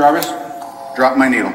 Jarvis, drop my needle.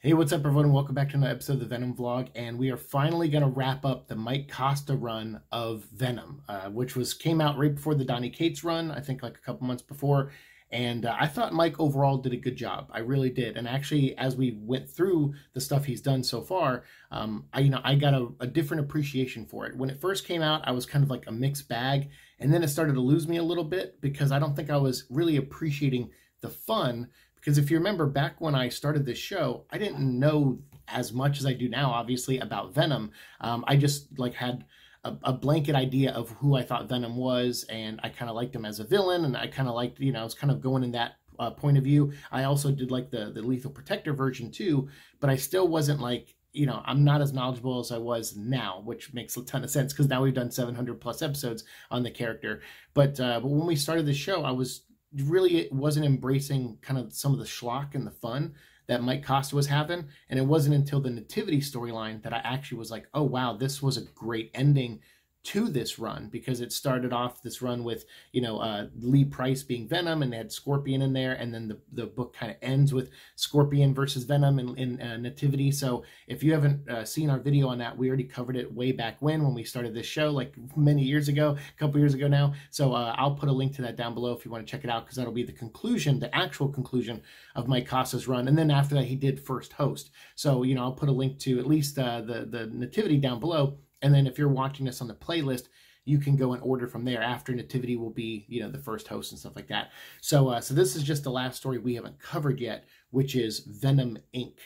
Hey, what's up, everyone? Welcome back to another episode of the Venom Vlog, and we are finally going to wrap up the Mike Costa run of Venom, uh, which was came out right before the Donny Cates run, I think like a couple months before. And uh, I thought Mike overall did a good job. I really did. And actually, as we went through the stuff he's done so far, um, I you know I got a, a different appreciation for it. When it first came out, I was kind of like a mixed bag, and then it started to lose me a little bit because I don't think I was really appreciating the fun because if you remember back when I started this show, I didn't know as much as I do now, obviously, about Venom. Um, I just like had a, a, blanket idea of who I thought Venom was, and I kind of liked him as a villain, and I kind of liked, you know, I was kind of going in that uh, point of view. I also did like the the Lethal Protector version too, but I still wasn't like you know, I'm not as knowledgeable as I was now, which makes a ton of sense because now we've done 700 plus episodes on the character. But uh, but when we started the show, I was really it wasn't embracing kind of some of the schlock and the fun that Mike Costa was having. And it wasn't until the Nativity storyline that I actually was like, oh, wow, this was a great ending to this run because it started off this run with you know uh, Lee Price being Venom and they had Scorpion in there and then the, the book kind of ends with Scorpion versus Venom in, in uh, Nativity. So if you haven't uh, seen our video on that we already covered it way back when when we started this show like many years ago a couple years ago now. So uh, I'll put a link to that down below if you want to check it out because that'll be the conclusion the actual conclusion of Mike Costa's run. And then after that he did first host. So you know I'll put a link to at least uh, the the Nativity down below and then if you're watching this on the playlist, you can go and order from there. After Nativity will be, you know, the first host and stuff like that. So, uh, so this is just the last story we haven't covered yet, which is Venom Inc.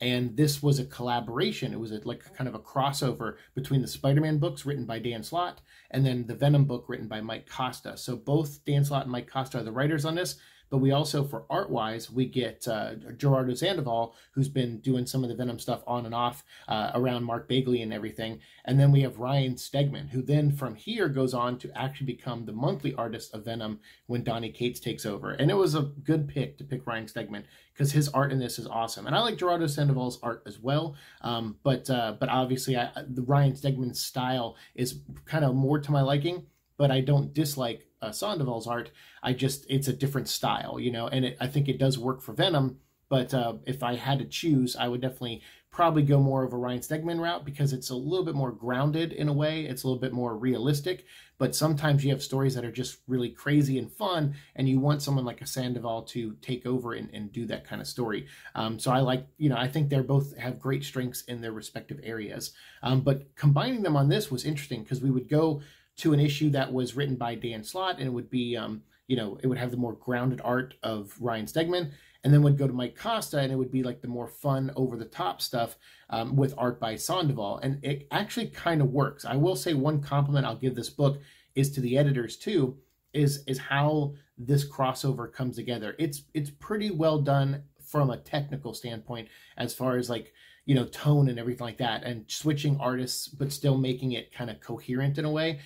And this was a collaboration. It was a, like kind of a crossover between the Spider-Man books written by Dan Slott and then the Venom book written by Mike Costa. So both Dan Slott and Mike Costa are the writers on this. But we also, for art wise, we get uh, Gerardo Sandoval, who's been doing some of the Venom stuff on and off uh, around Mark Bagley and everything. And then we have Ryan Stegman, who then from here goes on to actually become the monthly artist of Venom when Donny Cates takes over. And it was a good pick to pick Ryan Stegman because his art in this is awesome. And I like Gerardo Sandoval's art as well. Um, but uh, but obviously, I, the Ryan Stegman style is kind of more to my liking but I don't dislike uh, Sandoval's art. I just it's a different style, you know, and it, I think it does work for Venom. But uh, if I had to choose, I would definitely probably go more of a Ryan Stegman route because it's a little bit more grounded in a way. It's a little bit more realistic. But sometimes you have stories that are just really crazy and fun, and you want someone like a Sandoval to take over and, and do that kind of story. Um, so I like, you know, I think they're both have great strengths in their respective areas. Um, but combining them on this was interesting because we would go to an issue that was written by Dan Slott, and it would be, um, you know, it would have the more grounded art of Ryan Stegman, and then would go to Mike Costa, and it would be like the more fun, over the top stuff um, with art by Sandoval, and it actually kind of works. I will say one compliment I'll give this book is to the editors too, is is how this crossover comes together. It's it's pretty well done from a technical standpoint as far as like you know tone and everything like that and switching artists but still making it kind of coherent in a way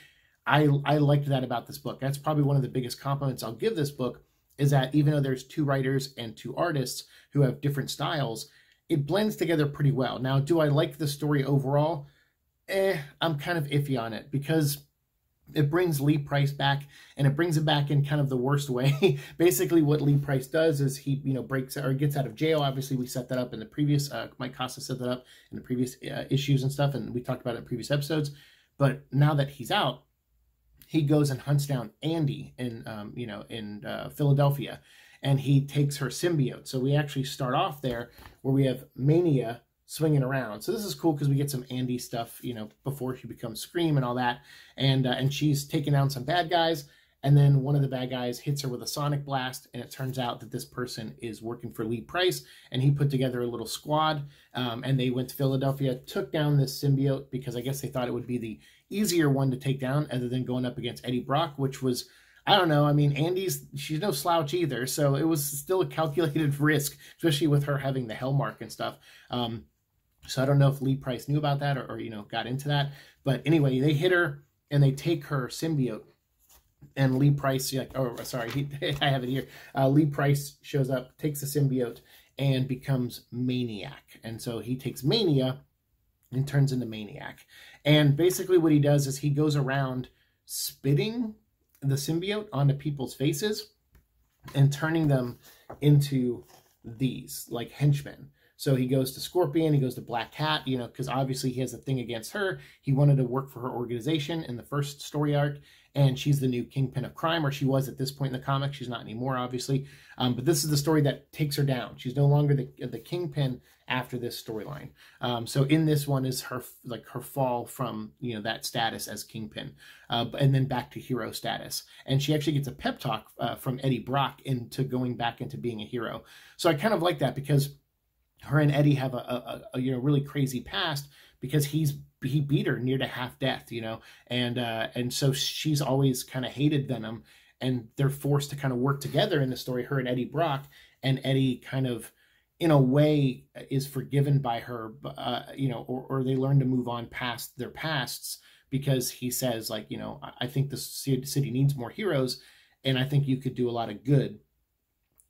I I liked that about this book. That's probably one of the biggest compliments I'll give this book is that even though there's two writers and two artists who have different styles, it blends together pretty well. Now, do I like the story overall? Eh, I'm kind of iffy on it because it brings Lee Price back and it brings him back in kind of the worst way. Basically, what Lee Price does is he, you know, breaks or gets out of jail. Obviously, we set that up in the previous, uh, Mike Costa set that up in the previous uh, issues and stuff, and we talked about it in previous episodes. But now that he's out, he goes and hunts down Andy in um, you know in uh, Philadelphia, and he takes her symbiote. So we actually start off there where we have Mania swinging around. So this is cool because we get some Andy stuff, you know, before she becomes Scream and all that, and uh, and she's taking down some bad guys. And then one of the bad guys hits her with a sonic blast, and it turns out that this person is working for Lee Price, and he put together a little squad, um, and they went to Philadelphia, took down this symbiote because I guess they thought it would be the easier one to take down other than going up against Eddie Brock, which was I don't know. I mean, Andy's she's no slouch either, so it was still a calculated risk, especially with her having the hell mark and stuff. Um, so I don't know if Lee Price knew about that or, or you know got into that, but anyway, they hit her and they take her symbiote, and Lee Price, like, oh, sorry, he, I have it here. Uh, Lee Price shows up, takes the symbiote, and becomes Maniac. And so he takes Mania and turns into Maniac. And basically, what he does is he goes around spitting the symbiote onto people's faces and turning them into these, like henchmen. So he goes to Scorpion, he goes to Black Cat, you know, because obviously he has a thing against her. He wanted to work for her organization in the first story arc, and she's the new kingpin of crime, or she was at this point in the comic. She's not anymore, obviously. Um, but this is the story that takes her down. She's no longer the the kingpin after this storyline. Um, so in this one is her like her fall from you know that status as kingpin, uh, and then back to hero status. And she actually gets a pep talk uh, from Eddie Brock into going back into being a hero. So I kind of like that because her and Eddie have a, a, a, you know really crazy past because he's he beat her near to half death, you know, and uh, and so she's always kind of hated Venom, and they're forced to kind of work together in the story. Her and Eddie Brock, and Eddie kind of in a way is forgiven by her, uh, you know, or, or they learn to move on past their pasts because he says like you know I think the city needs more heroes, and I think you could do a lot of good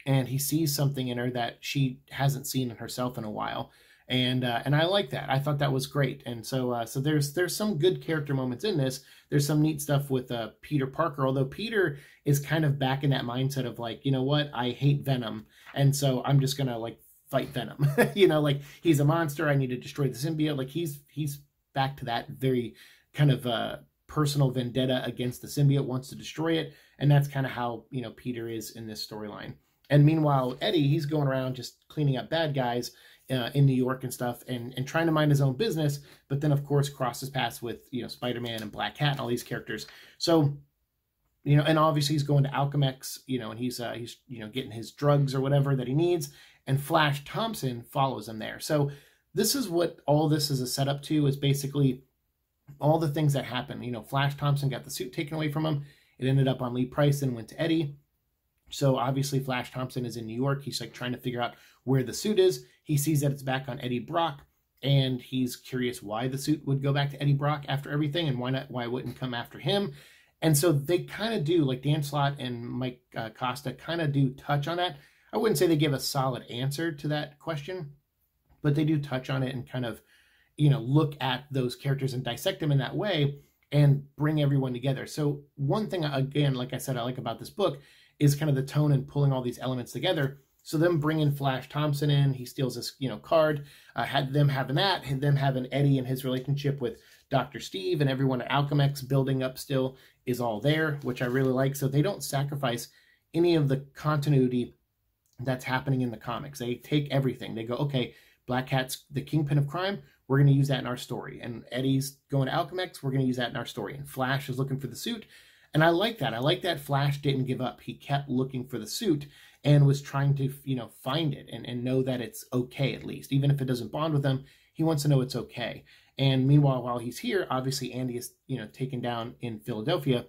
and he sees something in her that she hasn't seen in herself in a while and uh, and I like that. I thought that was great. And so uh, so there's there's some good character moments in this. There's some neat stuff with uh, Peter Parker, although Peter is kind of back in that mindset of like, you know what, I hate Venom, and so I'm just gonna like fight Venom. you know, like he's a monster. I need to destroy the symbiote. Like he's he's back to that very kind of uh, personal vendetta against the symbiote, wants to destroy it, and that's kind of how you know Peter is in this storyline. And meanwhile, Eddie, he's going around just cleaning up bad guys uh, in New York and stuff and, and trying to mind his own business. But then, of course, crosses paths with, you know, Spider Man and Black Cat and all these characters. So, you know, and obviously he's going to Alchemax, you know, and he's, uh, he's, you know, getting his drugs or whatever that he needs. And Flash Thompson follows him there. So, this is what all this is a setup to is basically all the things that happen. You know, Flash Thompson got the suit taken away from him. It ended up on Lee Price and went to Eddie. So obviously Flash Thompson is in New York. He's like trying to figure out where the suit is. He sees that it's back on Eddie Brock and he's curious why the suit would go back to Eddie Brock after everything and why not why wouldn't come after him. And so they kind of do like Dan Slott and Mike uh, Costa kind of do touch on that. I wouldn't say they give a solid answer to that question, but they do touch on it and kind of you know look at those characters and dissect them in that way and bring everyone together. So one thing again like I said I like about this book is kind of the tone and pulling all these elements together. So them bringing Flash Thompson in, he steals this you know card. Uh, had them having that, and them having Eddie and his relationship with Doctor Steve and everyone at Alchemax building up still is all there, which I really like. So they don't sacrifice any of the continuity that's happening in the comics. They take everything. They go, okay, Black Cat's the kingpin of crime. We're going to use that in our story. And Eddie's going to Alchemax. We're going to use that in our story. And Flash is looking for the suit. And I like that. I like that Flash didn't give up. He kept looking for the suit and was trying to, you know, find it and, and know that it's okay at least. Even if it doesn't bond with them, he wants to know it's okay. And meanwhile, while he's here, obviously Andy is, you know, taken down in Philadelphia.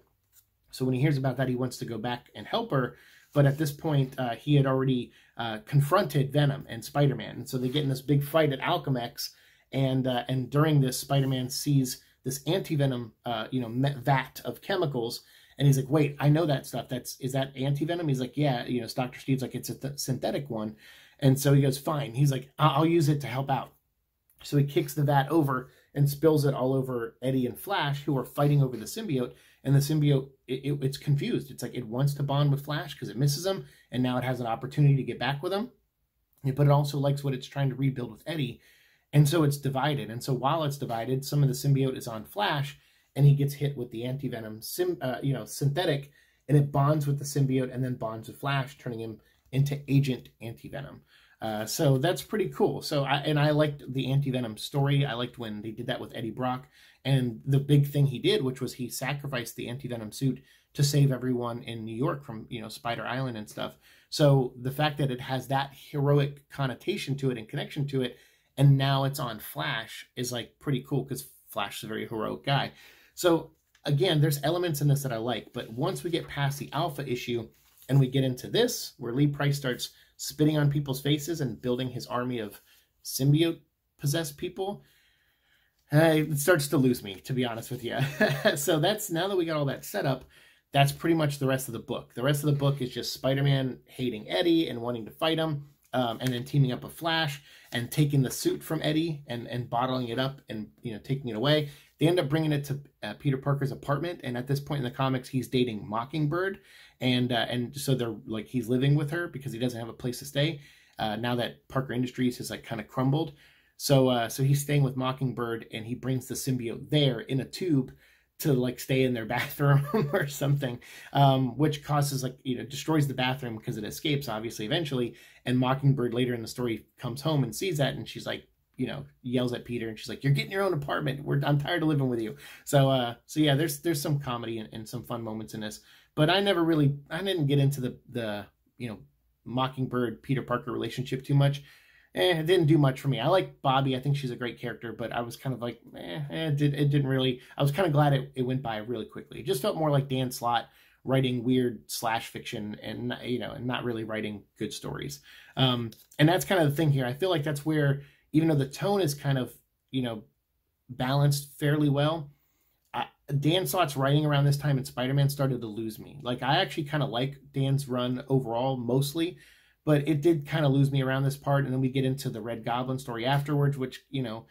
So when he hears about that, he wants to go back and help her. But at this point, uh, he had already uh, confronted Venom and Spider-Man. And so they get in this big fight at Alchemax. And, uh, and during this, Spider-Man sees this anti-venom, uh, you know, vat of chemicals. And he's like, wait, I know that stuff. That's, is that anti-venom? He's like, yeah, you know, Dr. Steve's like, it's a th- synthetic one. And so he goes, fine. He's like, I'll use it to help out. So he kicks the vat over and spills it all over Eddie and Flash, who are fighting over the symbiote. And the symbiote, it, it, it's confused. It's like it wants to bond with Flash because it misses him, and now it has an opportunity to get back with him. But it also likes what it's trying to rebuild with Eddie. And so it's divided. And so while it's divided, some of the symbiote is on Flash, and he gets hit with the anti-venom, sim, uh, you know, synthetic, and it bonds with the symbiote and then bonds with Flash, turning him into Agent Anti-Venom. Uh, so that's pretty cool. So I, and I liked the anti-venom story. I liked when they did that with Eddie Brock, and the big thing he did, which was he sacrificed the anti-venom suit to save everyone in New York from you know Spider Island and stuff. So the fact that it has that heroic connotation to it and connection to it and now it's on Flash is like pretty cool because Flash is a very heroic guy. So again, there's elements in this that I like, but once we get past the alpha issue and we get into this, where Lee Price starts spitting on people's faces and building his army of symbiote possessed people, it starts to lose me, to be honest with you. so that's now that we got all that set up, that's pretty much the rest of the book. The rest of the book is just Spider-Man hating Eddie and wanting to fight him, um, and then teaming up with Flash and taking the suit from Eddie and and bottling it up and you know taking it away. They end up bringing it to uh, Peter Parker's apartment, and at this point in the comics, he's dating Mockingbird, and uh, and so they're like he's living with her because he doesn't have a place to stay. Uh, now that Parker Industries has like kind of crumbled, so uh, so he's staying with Mockingbird, and he brings the symbiote there in a tube to like stay in their bathroom or something, um, which causes like you know destroys the bathroom because it escapes obviously eventually. And Mockingbird later in the story comes home and sees that, and she's like you know yells at Peter, and she's like, "You're getting your own apartment. We're I'm tired of living with you." So uh so yeah, there's there's some comedy and, and some fun moments in this, but I never really I didn't get into the the you know Mockingbird Peter Parker relationship too much eh, it didn't do much for me. I like Bobby. I think she's a great character, but I was kind of like, eh, eh it, did, it didn't really. I was kind of glad it, it went by really quickly. It just felt more like Dan Slott writing weird slash fiction and you know and not really writing good stories um and that's kind of the thing here i feel like that's where even though the tone is kind of you know balanced fairly well I, dan slott's writing around this time in spider-man started to lose me. Like i actually kind of like dan's run overall mostly but it did kind of lose me around this part. And then we get into the red goblin story afterwards which you know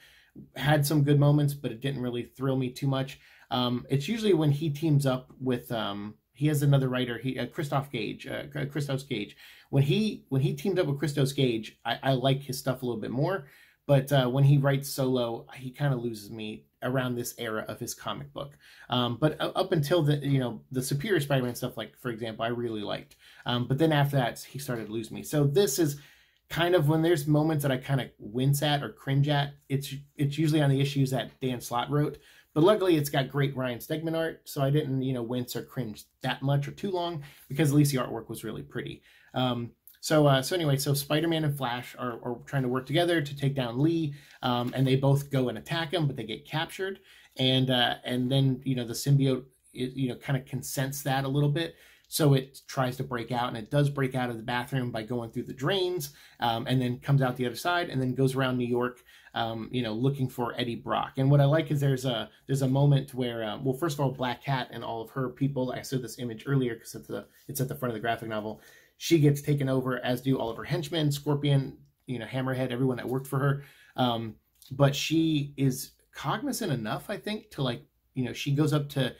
had some good moments but it didn't really thrill me too much. Um, it's usually when he teams up with um, he has another writer he uh, christoph gage uh, christos gage. When he when he teamed up with christos gage i, I like his stuff a little bit more but uh, when he writes solo he kind of loses me around this era of his comic book. Um, but up until the you know the Superior Spider-Man stuff, like for example, I really liked. Um, but then after that, he started to lose me. So this is kind of when there's moments that I kind of wince at or cringe at. It's it's usually on the issues that Dan Slott wrote. But luckily, it's got great Ryan Stegman art, so I didn't you know wince or cringe that much or too long because at least the artwork was really pretty. Um, so, uh, so anyway, so Spider-Man and Flash are, are trying to work together to take down Lee, um, and they both go and attack him, but they get captured, and uh, and then you know the symbiote, you know, kind of consents that a little bit, so it tries to break out, and it does break out of the bathroom by going through the drains, um, and then comes out the other side, and then goes around New York, um, you know, looking for Eddie Brock. And what I like is there's a there's a moment where, uh, well, first of all, Black Cat and all of her people. I saw this image earlier because it's the it's at the front of the graphic novel she gets taken over, as do all of her henchmen, Scorpion, you know, Hammerhead, everyone that worked for her. Um, but she is cognizant enough, I think, to like, you know, she goes up to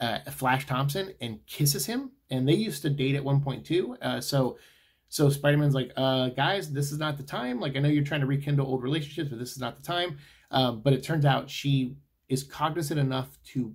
uh, Flash Thompson and kisses him, and they used to date at one point too. Uh, so, so Spider-Man's like, uh, guys, this is not the time. Like, I know you're trying to rekindle old relationships, but this is not the time. Um, but it turns out she is cognizant enough to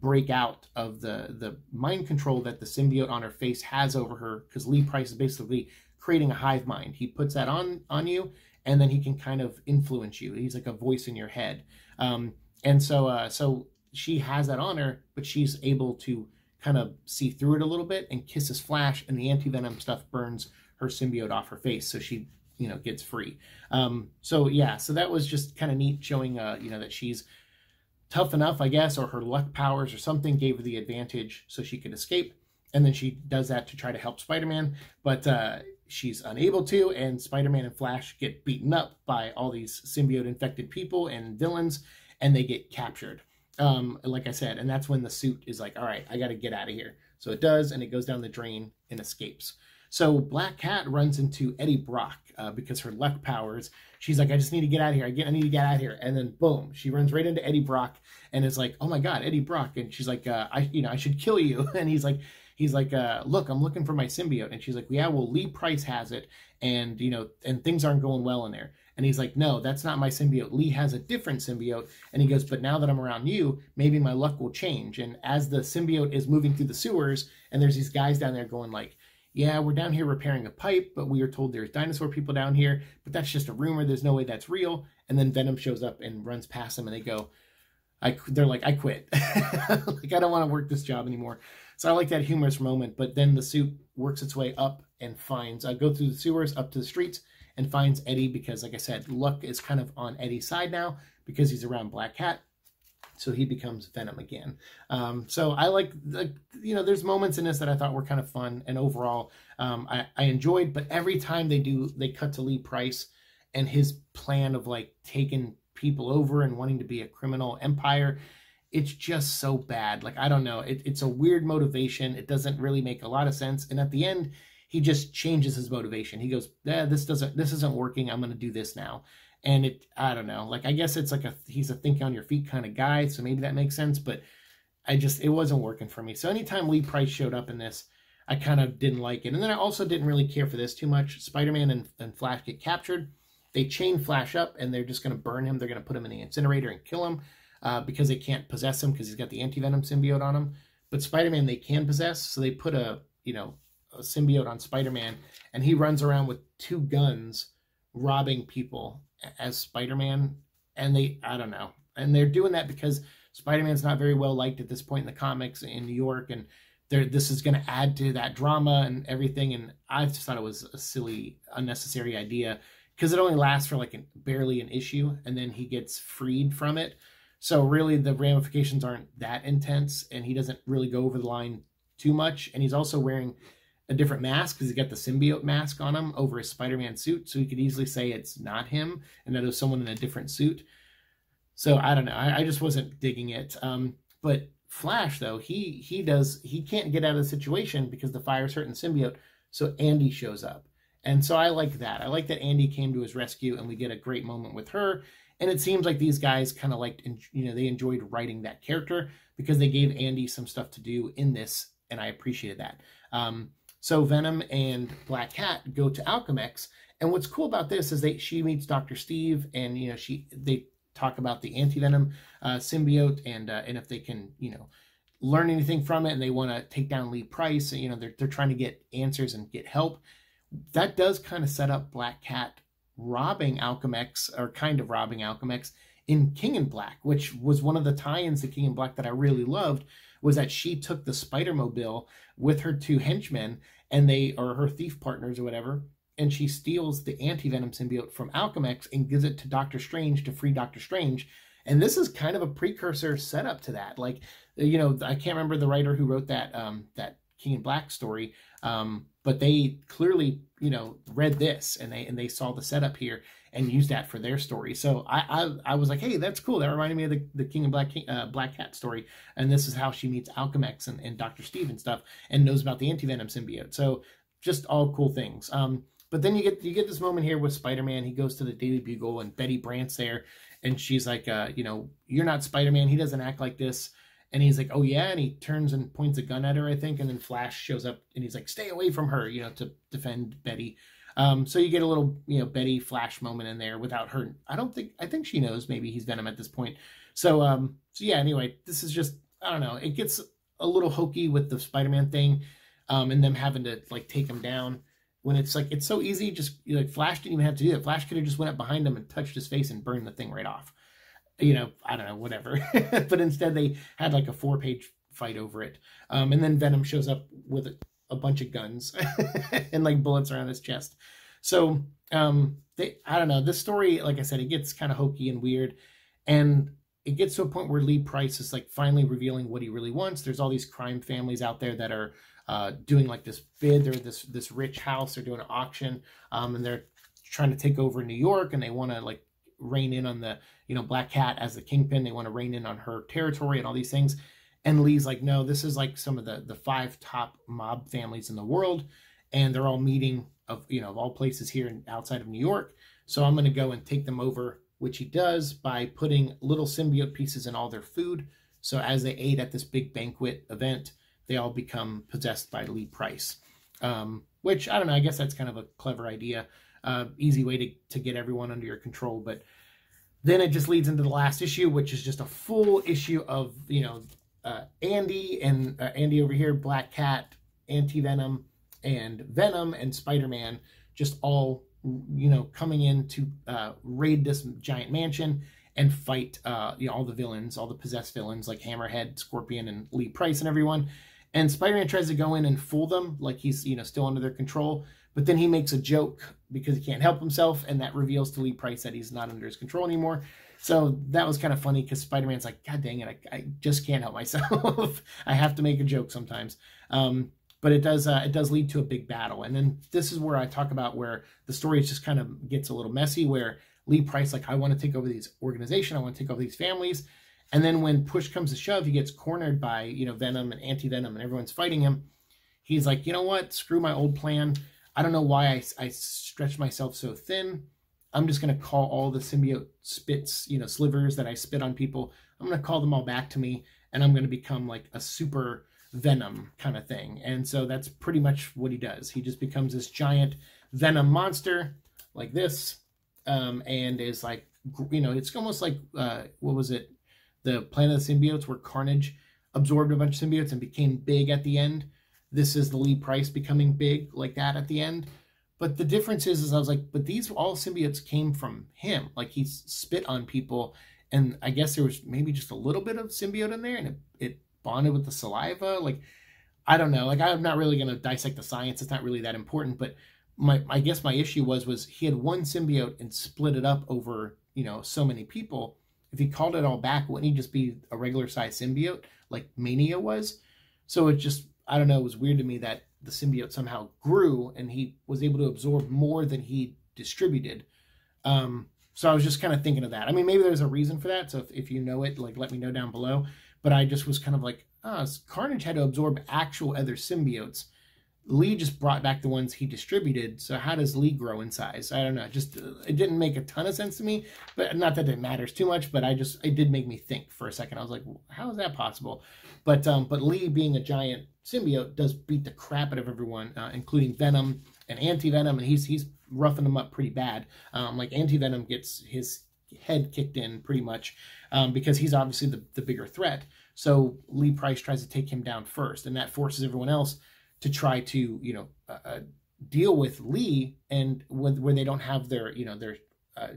break out of the the mind control that the symbiote on her face has over her because Lee Price is basically creating a hive mind. He puts that on on you and then he can kind of influence you. He's like a voice in your head. Um, and so uh, so she has that on her, but she's able to kind of see through it a little bit and kisses Flash and the anti-venom stuff burns her symbiote off her face so she you know gets free. Um, so yeah, so that was just kind of neat showing uh, you know that she's tough enough, I guess, or her luck powers or something gave her the advantage so she could escape. And then she does that to try to help Spider Man, but uh, she's unable to. And Spider Man and Flash get beaten up by all these symbiote infected people and villains, and they get captured. Um, like I said, and that's when the suit is like, all right, I got to get out of here. So it does, and it goes down the drain and escapes. So Black Cat runs into Eddie Brock uh, because her luck powers she's like, I just need to get out of here. I get, I need to get out of here. And then boom, she runs right into Eddie Brock and is like, oh my God, Eddie Brock. And she's like, uh, I, you know, I should kill you. And he's like, he's like, uh, look, I'm looking for my symbiote. And she's like, yeah, well, Lee Price has it. And, you know, and things aren't going well in there. And he's like, no, that's not my symbiote. Lee has a different symbiote. And he goes, but now that I'm around you, maybe my luck will change. And as the symbiote is moving through the sewers, and there's these guys down there going like, yeah, we're down here repairing a pipe, but we are told there's dinosaur people down here, but that's just a rumor. There's no way that's real. And then Venom shows up and runs past them, and they go, I, they're like, I quit. like, I don't want to work this job anymore. So I like that humorous moment. But then the suit works its way up and finds, I uh, go through the sewers up to the streets and finds Eddie because, like I said, luck is kind of on Eddie's side now because he's around Black Cat so he becomes Venom again. Um, so I like, like, you know, there's moments in this that I thought were kind of fun, and overall, um, I, I enjoyed. But every time they do, they cut to Lee Price and his plan of like taking people over and wanting to be a criminal empire. it's just so bad. Like I don't know, it, it's a weird motivation. It doesn't really make a lot of sense. And at the end, he just changes his motivation. He goes, "Yeah, this doesn't this isn't working. I'm going to do this now." And it I don't know. Like I guess it's like a he's a think on your feet kind of guy, so maybe that makes sense, but I just it wasn't working for me. So anytime Lee Price showed up in this, I kind of didn't like it. And then I also didn't really care for this too much. Spider-Man and, and Flash get captured. They chain Flash up and they're just going to burn him. They're going to put him in the incinerator and kill him uh, because they can't possess him because he's got the anti-venom symbiote on him. But Spider-Man they can possess, so they put a you know a symbiote on Spider-Man, and he runs around with two guns, robbing people as Spider-Man. And they I don't know, and they're doing that because Spider-Man's not very well liked at this point in the comics in New York, and this is going to add to that drama and everything. And I just thought it was a silly, unnecessary idea because it only lasts for like an, barely an issue, and then he gets freed from it. So really, the ramifications aren't that intense, and he doesn't really go over the line too much. And he's also wearing a different mask because he's got the symbiote mask on him over his Spider-Man suit, so he could easily say it's not him and that it was someone in a different suit. So I don't know. I, I just wasn't digging it. Um, but Flash, though, he he does he can't get out of the situation because the fire's hurting symbiote. So Andy shows up, and so I like that. I like that Andy came to his rescue, and we get a great moment with her. And it seems like these guys kind of liked, and you know, they enjoyed writing that character because they gave Andy some stuff to do in this, and I appreciated that. Um, so Venom and Black Cat go to Alchemax, and what's cool about this is that she meets Doctor Steve, and you know she they talk about the anti venom uh, symbiote, and uh, and if they can you know learn anything from it, and they want to take down Lee Price, and, you know they're they're trying to get answers and get help. That does kind of set up Black Cat robbing Alchemax, or kind of robbing Alchemax in King in Black, which was one of the tie-ins to King in Black that I really loved, was that she took the Spider-Mobile with her two henchmen and they or her thief partners or whatever, and she steals the anti-venom symbiote from Alchemax and gives it to Doctor Strange to free Doctor Strange. And this is kind of a precursor setup to that. Like, you know, I can't remember the writer who wrote that um, that King in Black story, um, but they clearly you know read this and they and they saw the setup here and use that for their story. So i i, I was like hey that's cool. That reminded me of the, the king of black uh, black cat story. And this is how she meets alchemax and, and dr steve and stuff and knows about the anti-venom symbiote. So just all cool things. Um but then you get you get this moment here with spider-man. He goes to the daily bugle and betty brant's there. And she's like uh you know you're not spider-man. He doesn't act like this. And he's like, "Oh yeah," and he turns and points a gun at her, I think, and then Flash shows up and he's like, "Stay away from her," you know, to defend Betty. Um, so you get a little, you know, Betty Flash moment in there without her. I don't think I think she knows maybe he's Venom at this point. So um, so yeah. Anyway, this is just I don't know. It gets a little hokey with the Spider-Man thing, um, and them having to like take him down when it's like it's so easy. Just like Flash didn't even have to do that. Flash could have just went up behind him and touched his face and burned the thing right off you know, I don't know, whatever. but instead, they had like a four page fight over it. Um, and then Venom shows up with a, a bunch of guns and like bullets around his chest. So, um, they, I don't know, this story, like I said, it gets kind of hokey and weird. And it gets to a point where Lee Price is like finally revealing what he really wants. There's all these crime families out there that are uh, doing like this bid. They're this this rich house. They're doing an auction, um, and they're trying to take over New York, and they want to like rein in on the, you know, Black Cat as the kingpin. They want to rein in on her territory and all these things. And Lee's like, no, this is like some of the the five top mob families in the world, and they're all meeting of you know of all places here and outside of New York. So I'm going to go and take them over, which he does by putting little symbiote pieces in all their food. So as they ate at this big banquet event, they all become possessed by Lee Price. Um, which I don't know. I guess that's kind of a clever idea uh, easy way to, to get everyone under your control. But then it just leads into the last issue, which is just a full issue of, you know, uh, Andy and uh, Andy over here, Black Cat, Anti Venom, and Venom and Spider Man just all, you know, coming in to uh, raid this giant mansion and fight, uh, you know, all the villains, all the possessed villains like Hammerhead, Scorpion, and Lee Price and everyone. And Spider Man tries to go in and fool them, like he's, you know, still under their control. But then he makes a joke because he can't help himself, and that reveals to Lee Price that he's not under his control anymore. So that was kind of funny because Spider Man's like, God dang it, I, I, just can't help myself. I have to make a joke sometimes. Um, but it does uh, it does lead to a big battle, and then this is where I talk about where the story just kind of gets a little messy. Where Lee Price like, I want to take over these organization, I want to take over these families, And then when push comes to shove, he gets cornered by, you know, Venom and Anti Venom and everyone's fighting him. He's like, you know what? Screw my old plan. I don't know why I, I stretched myself so thin. I'm just going to call all the symbiote spits, you know, slivers that I spit on people. I'm going to call them all back to me and I'm going to become like a super venom kind of thing. And so that's pretty much what he does. He just becomes this giant venom monster like this um, and is like, you know, it's almost like, uh, what was it? The Planet of the Symbiotes where Carnage absorbed a bunch of symbiotes and became big at the end. This is the Lee Price becoming big like that at the end. But the difference is, is I was like, but these all symbiotes came from him. Like he spit on people, and I guess there was maybe just a little bit of symbiote in there, and it, it bonded with the saliva. Like I don't know. Like I'm not really going to dissect the science. It's not really that important. But my I guess my issue was was he had one symbiote and split it up over you know so many people. If he called it all back, wouldn't he just be a regular size symbiote like Mania was? So it just I don't know. It was weird to me that the symbiote somehow grew and he was able to absorb more than he distributed. Um, so I was just kind of thinking of that. I mean, maybe there's a reason for that. So if, if you know it, like let me know down below. But I just was kind of like, oh, Carnage had to absorb actual other symbiotes. Lee just brought back the ones he distributed. So how does Lee grow in size? I don't know. Just it didn't make a ton of sense to me, but not that it matters too much. But I just it did make me think for a second. I was like, how is that possible? But um, but Lee being a giant symbiote does beat the crap out of everyone, uh, including Venom and Anti Venom, and he's he's roughing them up pretty bad. Um, like Anti Venom gets his head kicked in pretty much um, because he's obviously the, the bigger threat. So Lee Price tries to take him down first, and that forces everyone else to try to you know uh, uh deal with Lee and when where they don't have their you know their uh,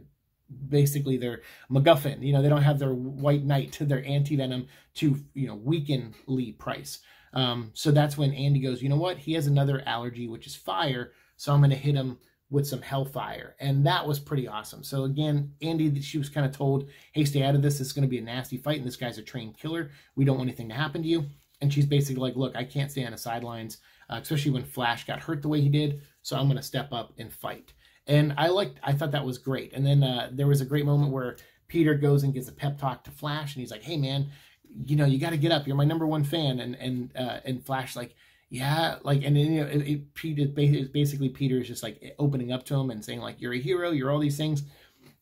basically their MacGuffin. You know they don't have their White Knight, to their anti venom to you know weaken Lee Price. Um, so that's when Andy goes, you know what? He has another allergy, which is fire. So I'm going to hit him with some hellfire. And that was pretty awesome. So again, Andy, she was kind of told, hey, stay out of this. It's going to be a nasty fight. And this guy's a trained killer. We don't want anything to happen to you. And she's basically like, look, I can't stay on the sidelines, uh, especially when Flash got hurt the way he did. So I'm going to step up and fight. And I liked, I thought that was great. And then uh, there was a great moment where Peter goes and gives a pep talk to Flash. And he's like, hey, man, you know, you got to get up. You're my number one fan. And and uh, and Flash like, yeah, like, and then you know, it, it, Peter basically Peter is just like opening up to him and saying like, you're a hero. You're all these things,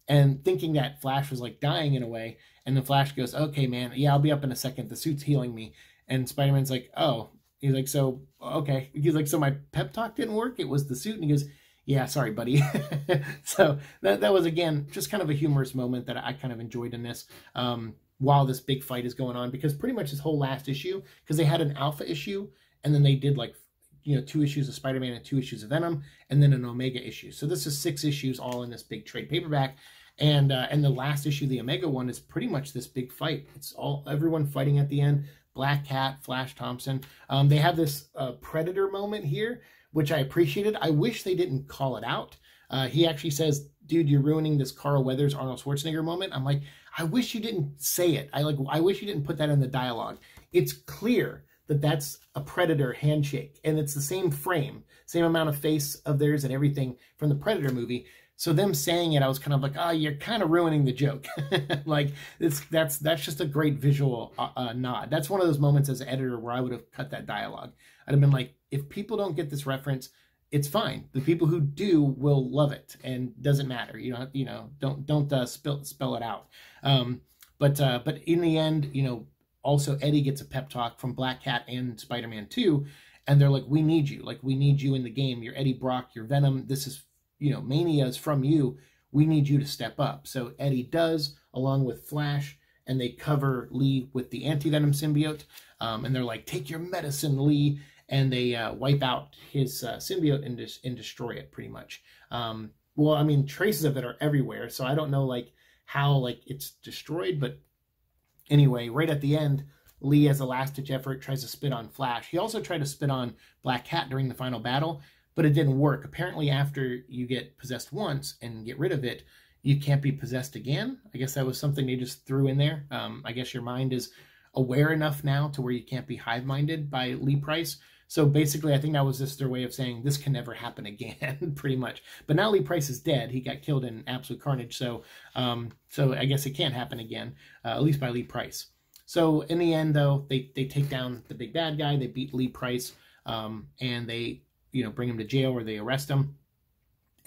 and thinking that Flash was like dying in a way. And then Flash goes, okay, man, yeah, I'll be up in a second. The suit's healing me. And Spider Man's like, oh, he's like, so okay. He's like, so my pep talk didn't work. It was the suit. And he goes. Yeah, sorry, buddy. so that that was again just kind of a humorous moment that I kind of enjoyed in this. Um, while this big fight is going on because pretty much this whole last issue because they had an alpha issue and then they did like you know two issues of spider-man and two issues of venom and then an omega issue. So this is six issues all in this big trade paperback and uh, and the last issue the omega one is pretty much this big fight. It's all everyone fighting at the end black cat flash thompson. Um, they have this uh, predator moment here which i appreciated. I wish they didn't call it out. Uh, he actually says dude you're ruining this carl weathers arnold schwarzenegger moment. I'm like I wish you didn't say it. I like. I wish you didn't put that in the dialogue. It's clear that that's a predator handshake, and it's the same frame, same amount of face of theirs and everything from the Predator movie. So them saying it, I was kind of like, oh, you're kind of ruining the joke. like it's that's that's just a great visual uh, uh, nod. That's one of those moments as an editor where I would have cut that dialogue. I'd have been like, if people don't get this reference, it's fine. The people who do will love it, and doesn't matter. You know, you know, don't don't uh, spell spell it out. Um, but uh, but in the end, you know, also Eddie gets a pep talk from Black Cat and Spider Man Two, and they're like, "We need you. Like we need you in the game. You're Eddie Brock. You're Venom. This is you know, Mania is from you. We need you to step up." So Eddie does, along with Flash, and they cover Lee with the anti venom symbiote. Um, and they're like, "Take your medicine, Lee." And they uh, wipe out his uh, symbiote and, des- and destroy it pretty much. Um, well, I mean, traces of it are everywhere, so I don't know like how like it's destroyed, but anyway, right at the end, Lee, as a last ditch effort, tries to spit on Flash. He also tried to spit on Black Cat during the final battle, but it didn't work. Apparently, after you get possessed once and get rid of it, you can't be possessed again. I guess that was something they just threw in there. Um, I guess your mind is aware enough now to where you can't be hive minded by Lee Price. So basically, I think that was just their way of saying this can never happen again, pretty much. But now Lee Price is dead. He got killed in absolute carnage. So, um, so I guess it can't happen again, uh, at least by Lee Price. So in the end, though, they they take down the big bad guy. They beat Lee Price, um, and they you know bring him to jail or they arrest him.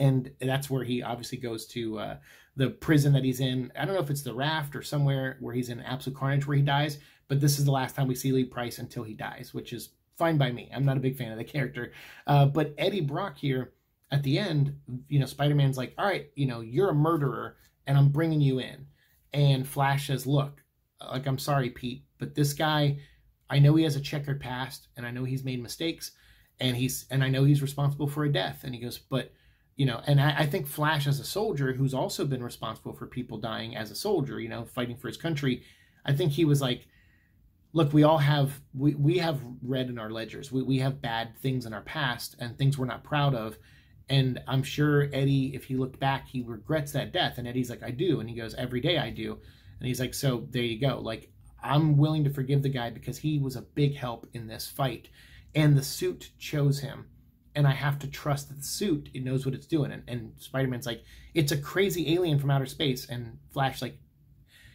And that's where he obviously goes to uh, the prison that he's in. I don't know if it's the raft or somewhere where he's in absolute carnage where he dies. But this is the last time we see Lee Price until he dies, which is fine by me. I'm not a big fan of the character. Uh, but Eddie Brock here at the end, you know, Spider Man's like, all right, you know, you're a murderer and I'm bringing you in. And Flash says, look, like, I'm sorry, Pete, but this guy, I know he has a checkered past and I know he's made mistakes and he's, and I know he's responsible for a death. And he goes, but, you know, and I, I think Flash as a soldier who's also been responsible for people dying as a soldier, you know, fighting for his country, I think he was like, look, we all have we, we have read in our ledgers. We, we have bad things in our past and things we're not proud of. And I'm sure Eddie, if he looked back, he regrets that death. And Eddie's like, I do. And he goes, Every day I do. And he's like, So there you go. Like, I'm willing to forgive the guy because he was a big help in this fight. And the suit chose him. And I have to trust that the suit, it knows what it's doing. And, and Spider Man's like, It's a crazy alien from outer space. And Flash, like,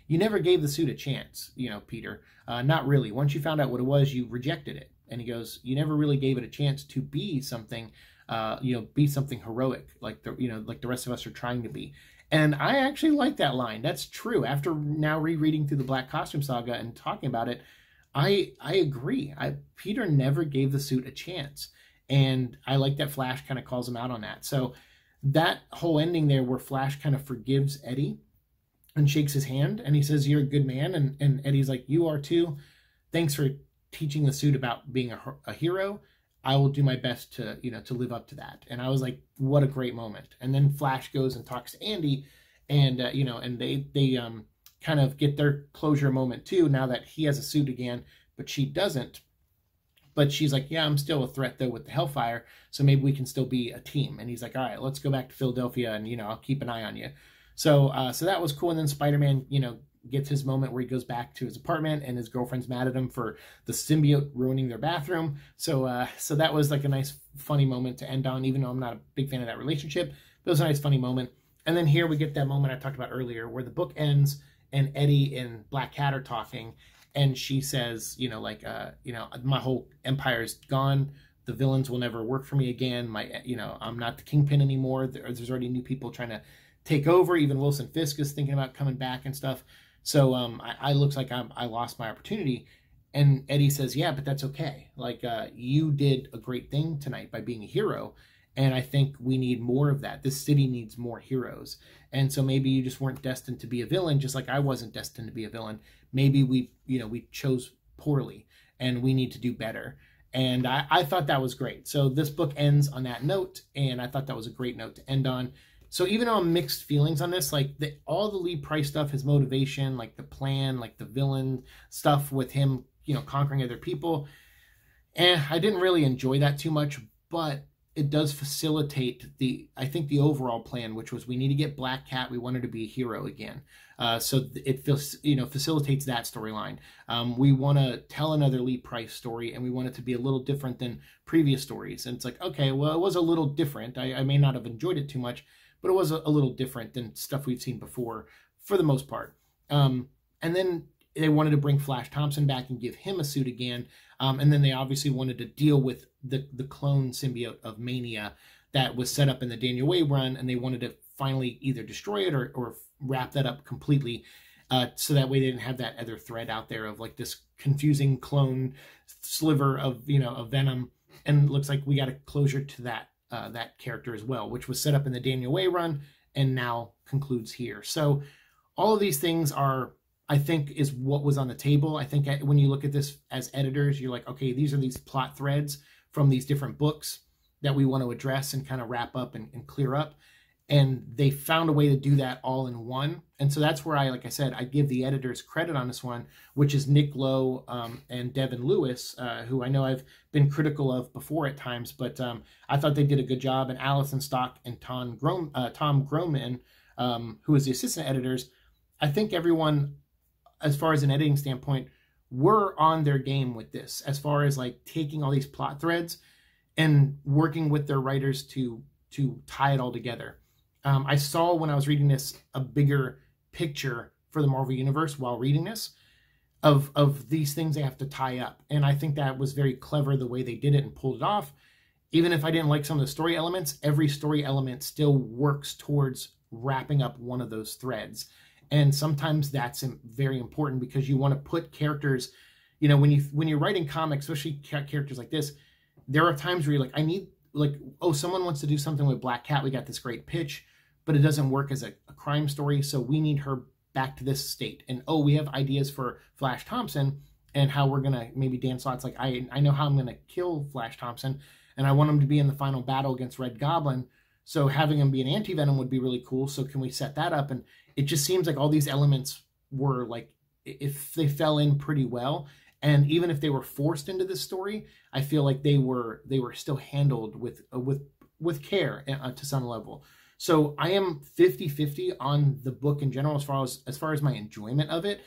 you never gave the suit a chance, you know, Peter. Uh, not really. Once you found out what it was, you rejected it. And he goes, you never really gave it a chance to be something, uh, you know, be something heroic, like the, you know, like the rest of us are trying to be. And I actually like that line. That's true. After now rereading through the Black Costume Saga and talking about it, I I agree. I Peter never gave the suit a chance, and I like that Flash kind of calls him out on that. So that whole ending there, where Flash kind of forgives Eddie and shakes his hand and he says you're a good man. And, and eddie's like you are too. Thanks for teaching the suit about being a, a hero. I will do my best to you know to live up to that. And i was like what a great moment. And then flash goes and talks to andy and uh, you know and they they um kind of get their closure moment too now that he has a suit again but she doesn't. But she's like yeah i'm still a threat though with the hellfire so maybe we can still be a team. And he's like all right let's go back to philadelphia and you know i'll keep an eye on you so uh, so that was cool. And then Spider Man, you know, gets his moment where he goes back to his apartment and his girlfriend's mad at him for the symbiote ruining their bathroom. So uh, so that was like a nice funny moment to end on, even though I'm not a big fan of that relationship. But it was a nice funny moment. And then here we get that moment I talked about earlier where the book ends and Eddie and Black Cat are talking and she says, you know, like uh, you know, my whole empire's gone. The villains will never work for me again. My you know, I'm not the kingpin anymore. There's already new people trying to take over. Even Wilson Fisk is thinking about coming back and stuff. So um, I, I looks like I'm, I lost my opportunity. And Eddie says, "Yeah, but that's okay. Like uh, you did a great thing tonight by being a hero, and I think we need more of that. This city needs more heroes. And so maybe you just weren't destined to be a villain, just like I wasn't destined to be a villain. Maybe we, you know, we chose poorly, and we need to do better." And I, I thought that was great. So this book ends on that note, and I thought that was a great note to end on. So even though I'm mixed feelings on this, like the, all the Lee Price stuff, his motivation, like the plan, like the villain stuff with him, you know, conquering other people, and eh, I didn't really enjoy that too much. But it does facilitate the, I think the overall plan, which was we need to get Black Cat. We wanted to be a hero again. Uh, so it feels, you know, facilitates that storyline. Um, we want to tell another Lee Price story, and we want it to be a little different than previous stories. And it's like, okay, well, it was a little different. I, I may not have enjoyed it too much, but it was a, a little different than stuff we've seen before for the most part. Um, and then they wanted to bring Flash Thompson back and give him a suit again. Um, and then they obviously wanted to deal with the the clone symbiote of Mania that was set up in the Daniel Way run, and they wanted to finally either destroy it or, or wrap that up completely, uh, so that way they didn't have that other thread out there of like this confusing clone sliver of you know of Venom. And looks like we got a closure to that uh, that character as well, which was set up in the Daniel Way run and now concludes here. So all of these things are, I think, is what was on the table. I think when you look at this as editors, you're like, okay, these are these plot threads from these different books that we want to address and kind of wrap up and, and clear up and they found a way to do that all in one and so that's where i like i said i give the editors credit on this one which is nick lowe um, and devin lewis uh, who i know i've been critical of before at times but um, i thought they did a good job and allison stock and tom, Grom, uh, tom Groneman um, who is the assistant editors i think everyone as far as an editing standpoint were on their game with this as far as like taking all these plot threads and working with their writers to to tie it all together. Um, I saw when I was reading this a bigger picture for the Marvel Universe while reading this of of these things they have to tie up, and I think that was very clever the way they did it and pulled it off. Even if I didn't like some of the story elements, every story element still works towards wrapping up one of those threads, and sometimes that's very important because you want to put characters. You know, when you when you're writing comics, especially characters like this, there are times where you're like, I need like, oh, someone wants to do something with Black Cat. We got this great pitch, but it doesn't work as a, a crime story, so we need her back to this state. And oh, we have ideas for Flash Thompson and how we're gonna maybe dance lots. like, I I know how I'm gonna kill Flash Thompson, and I want him to be in the final battle against Red Goblin. So having him be an anti venom would be really cool. So can we set that up? And it just seems like all these elements were like if they fell in pretty well and even if they were forced into this story i feel like they were they were still handled with uh, with with care uh, to some level so i am 50-50 on the book in general as far as as far as my enjoyment of it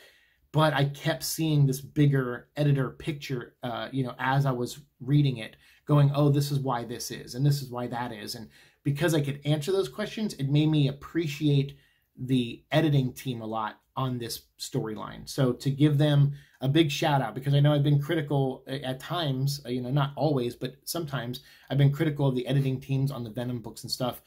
but i kept seeing this bigger editor picture uh, you know as i was reading it going oh this is why this is and this is why that is and because i could answer those questions it made me appreciate the editing team a lot on this storyline so to give them a big shout out because I know I've been critical at times, uh, you know, not always, but sometimes I've been critical of the editing teams on the Venom books and stuff.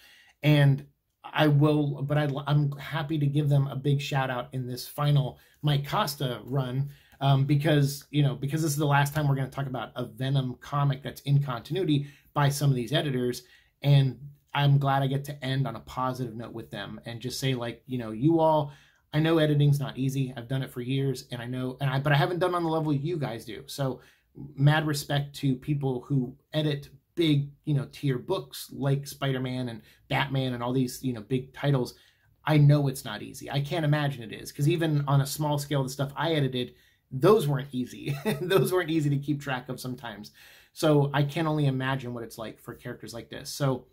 And I will, but I, am happy to give them a big shout out in this final Mike Costa run um, because, you know, because this is the last time we're going to talk about a Venom comic that's in continuity by some of these editors. And I'm glad I get to end on a positive note with them and just say, like, you know, you all I know editing's not easy. I've done it for years, and I know, and I, but I haven't done on the level you guys do. So, mad respect to people who edit big, you know, tier books like Spider-Man and Batman and all these, you know, big titles. I know it's not easy. I can't imagine it is because even on a small scale, the stuff I edited, those weren't easy. those weren't easy to keep track of sometimes. So I can only imagine what it's like for characters like this. So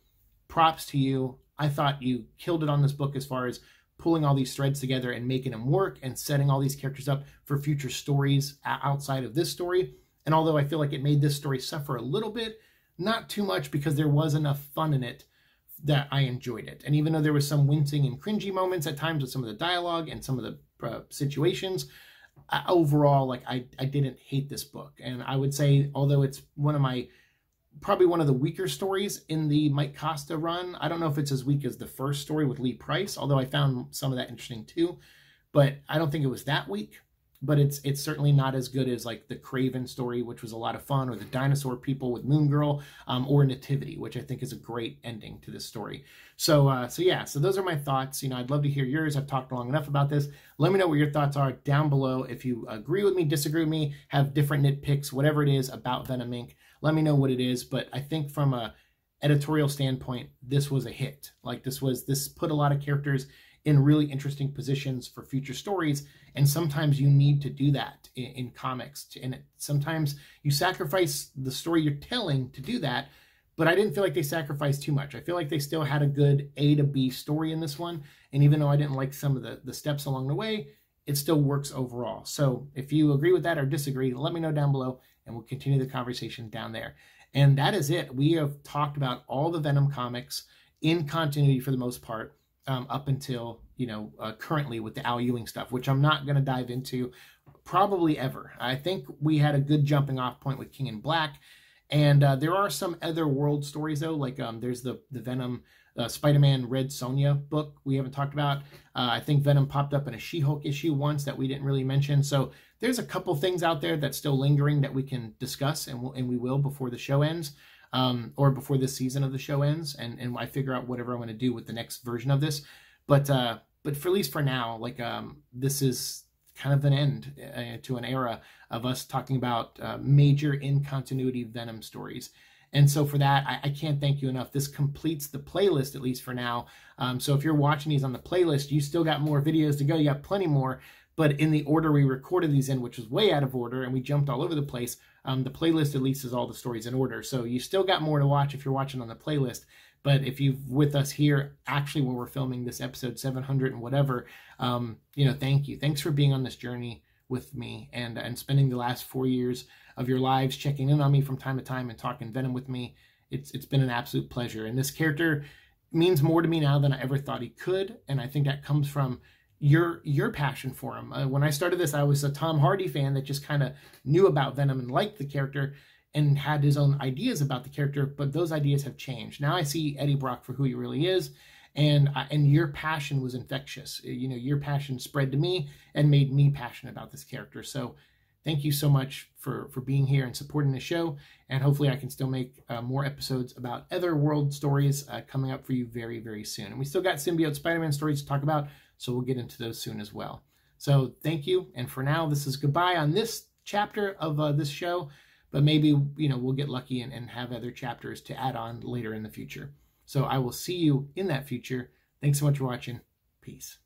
props to you. I thought you killed it on this book as far as pulling all these threads together and making them work and setting all these characters up for future stories outside of this story. And although I feel like it made this story suffer a little bit, not too much because there was enough fun in it that I enjoyed it. And even though there was some wincing and cringy moments at times with some of the dialogue and some of the uh, situations, uh, overall, like I, I didn't hate this book. And I would say, although it's one of my probably one of the weaker stories in the Mike Costa run. I don't know if it's as weak as the first story with Lee Price, although I found some of that interesting too. But I don't think it was that weak. But it's it's certainly not as good as like the Kraven story, which was a lot of fun, or the dinosaur people with Moon Girl, um, or Nativity, which I think is a great ending to this story. So uh, so yeah, so those are my thoughts. You know, I'd love to hear yours. I've talked long enough about this. Let me know what your thoughts are down below. If you agree with me, disagree with me, have different nitpicks, whatever it is about Venom Inc let me know what it is. But I think from a editorial standpoint, this was a hit. Like this was this put a lot of characters in really interesting positions for future stories. And sometimes you need to do that in, in comics. And it, sometimes you sacrifice the story you're telling to do that. But I didn't feel like they sacrificed too much. I feel like they still had a good A to B story in this one. And even though I didn't like some of the, the steps along the way, it still works overall. So if you agree with that or disagree, let me know down below and we'll continue the conversation down there. And that is it. We have talked about all the Venom comics in continuity for the most part um, up until, you know, uh, currently with the Al Ewing stuff, which I'm not going to dive into probably ever. I think we had a good jumping off point with King in Black. And uh, there are some other world stories, though, like um, there's the, the Venom uh, Spider-Man Red Sonja book we haven't talked about. Uh, I think Venom popped up in a She-Hulk issue once that we didn't really mention. So there's a couple things out there that's still lingering that we can discuss, and we'll, and we will before the show ends, um, or before this season of the show ends, and and I figure out whatever I want to do with the next version of this. But uh, but for at least for now, like um, this is kind of an end uh, to an era of us talking about uh, major in continuity Venom stories. And so for that, I, I, can't thank you enough. This completes the playlist, at least for now. Um, so if you're watching these on the playlist, you still got more videos to go. You got plenty more. But in the order we recorded these in, which was way out of order, and we jumped all over the place, um, the playlist at least is all the stories in order. So you still got more to watch if you're watching on the playlist. But if you've with us here, actually, when we're filming this episode 700 and whatever, um, you know, thank you. Thanks for being on this journey with me and and spending the last four years of your lives checking in on me from time to time and talking Venom with me. It's it's been an absolute pleasure. And this character means more to me now than I ever thought he could, and I think that comes from your your passion for him. Uh, when I started this, I was a Tom Hardy fan that just kind of knew about Venom and liked the character and had his own ideas about the character, but those ideas have changed. Now I see Eddie Brock for who he really is, and and your passion was infectious. You know, your passion spread to me and made me passionate about this character. So thank you so much for for being here and supporting the show and hopefully i can still make uh, more episodes about other world stories uh, coming up for you very very soon and we still got symbiote spider-man stories to talk about so we'll get into those soon as well. So thank you. And for now this is goodbye on this chapter of uh, this show but maybe you know we'll get lucky and, and have other chapters to add on later in the future. So i will see you in that future. Thanks so much for watching. Peace